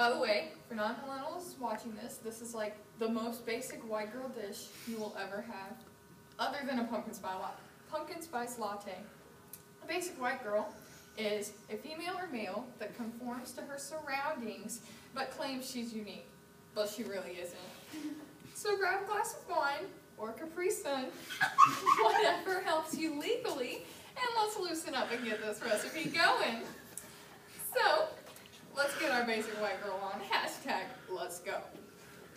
By the way, for non-millennials watching this, this is like the most basic white girl dish you will ever have, other than a pumpkin spice latte. Pumpkin spice latte. A basic white girl is a female or male that conforms to her surroundings but claims she's unique, but she really isn't. So grab a glass of wine or Capri Sun, whatever helps you legally, and let's loosen up and get this recipe going. So, let's get our basic white girl on. Hashtag let's go.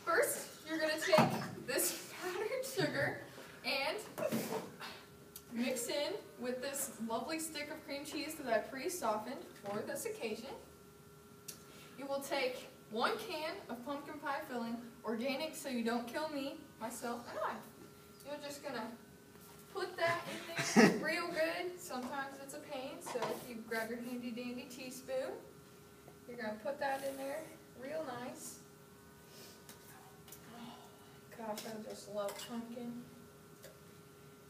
First, you're going to take this powdered sugar and mix in with this lovely stick of cream cheese that I pre-softened for this occasion. You will take one can of pumpkin pie filling, organic so you don't kill me, myself, and I. You're just going to put that in there real good. Sometimes it's a pain, so if you grab your handy dandy teaspoon. You're going to put that in there real nice. Gosh, I just love pumpkin.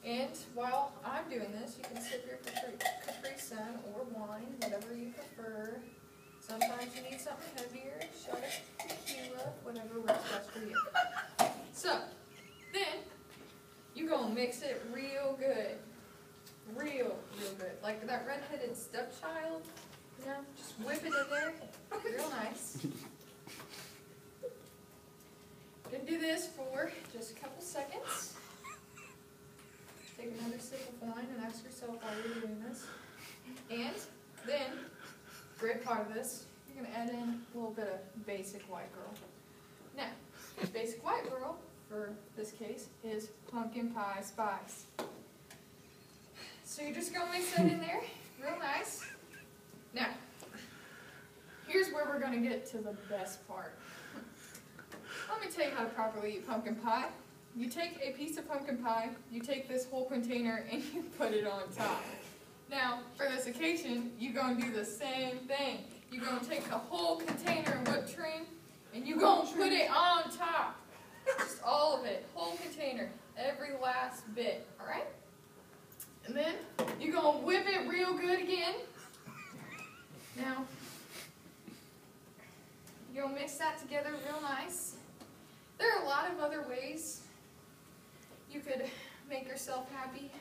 And while I'm doing this, you can sip your Capri, Capri Sun or wine, whatever you prefer. Sometimes you need something heavier, shot of tequila, whatever works best for you. So, then, you're gonna mix it real good. Real, real good. Like that red-headed stepchild, know, just whip it in there, real nice. Gonna do this for just a couple seconds. Take another sip of wine and ask yourself why you're doing this. And then, great part of this, you're gonna add in a little bit of basic white girl. Now, basic white girl, for this case, is pumpkin pie spice. So you're just gonna mix that in there, real nice. Now, here's where we're gonna get to the best part. Let me tell you how to properly eat pumpkin pie. You take a piece of pumpkin pie, you take this whole container, and you put it on top. Now, for this occasion, you're going to do the same thing. You're going to take the whole container of whipped cream, and you're going to put it on top. Just all of it, whole container, every last bit, all right? And then you're going to whip it real good again. Now, you'll mix that together real nice. There are a lot of other ways you could make yourself happy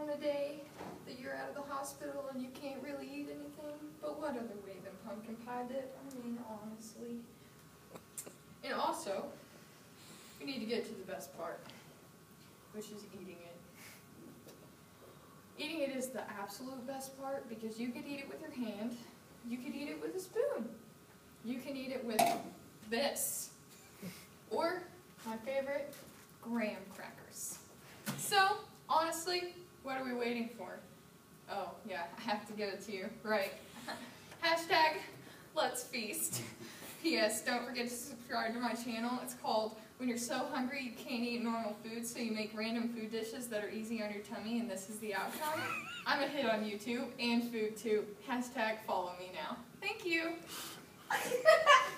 on a day that you're out of the hospital and you can't really eat anything. But what other way than pumpkin pie did? I mean, honestly. And also, we need to get to the best part, which is eating it. Eating it is the absolute best part because you could eat it with your hand, you could eat it with a spoon, you can eat it with this, or my favorite, graham crackers. So, honestly, what are we waiting for? Oh, yeah, I have to get it to you. Right. Hashtag let's feast. P.S. Don't forget to subscribe to my channel. It's called When You're So Hungry You Can't Eat Normal Food, so you make random food dishes that are easy on your tummy, and this is the outcome. I'm a hit on YouTube and food too. Hashtag follow me now. Thank you.